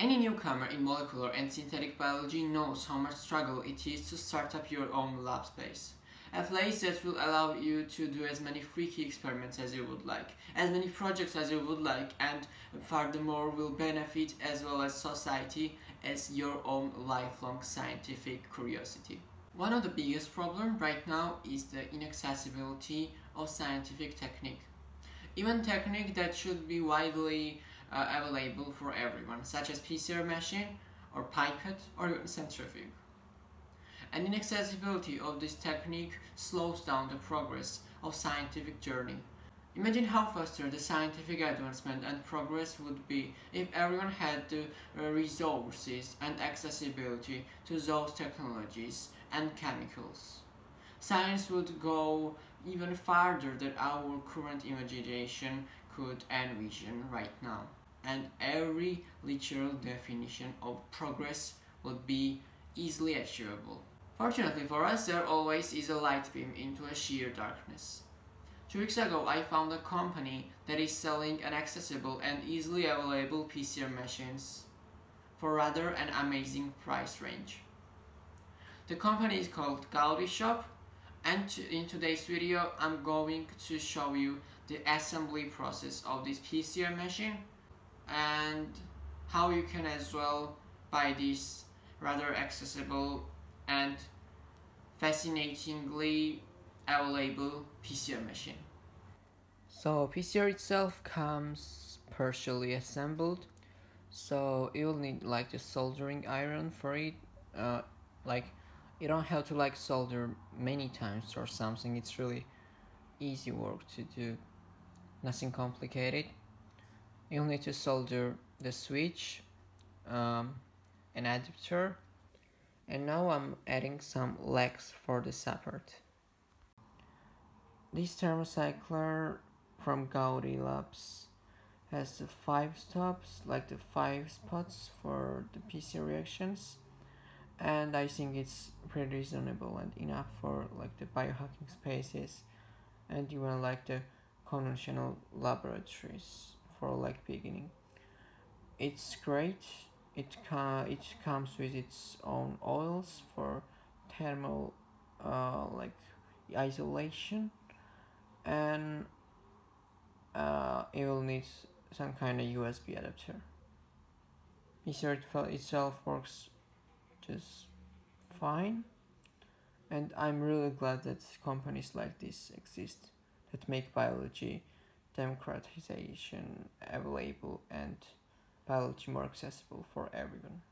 Any newcomer in molecular and synthetic biology knows how much struggle it is to start up your own lab space. A place that will allow you to do as many freaky experiments as you would like, as many projects as you would like, and furthermore will benefit as well as society as your own lifelong scientific curiosity. One of the biggest problems right now is the inaccessibility of scientific technique. Even technique that should be widely uh, available for everyone, such as PCR machine or pipette or centrifuge. And inaccessibility of this technique slows down the progress of scientific journey. Imagine how faster the scientific advancement and progress would be if everyone had the uh, resources and accessibility to those technologies and chemicals. Science would go even farther than our current imagination could envision right now and every literal definition of progress would be easily achievable. Fortunately for us, there always is a light beam into a sheer darkness. Two weeks ago, I found a company that is selling an accessible and easily available PCR machines for rather an amazing price range. The company is called Gaudi Shop and in today's video I'm going to show you the assembly process of this PCR machine and how you can as well buy this rather accessible and fascinatingly available PCR machine. So PCR itself comes partially assembled so you'll need like the soldering iron for it uh, like you don't have to like solder many times or something. It's really easy work to do. Nothing complicated you'll need to solder the switch um, an adapter and now I'm adding some legs for the support. This thermocycler from Gaudi Labs has the five stops like the five spots for the PC reactions and I think it's pretty reasonable and enough for like the biohacking spaces and even like the conventional laboratories for like beginning. It's great. It ca it comes with its own oils for thermal uh, like isolation. And uh, it will need some kind of USB adapter. PCR itself works just fine. And I'm really glad that companies like this exist that make biology democratization available and biology more accessible for everyone.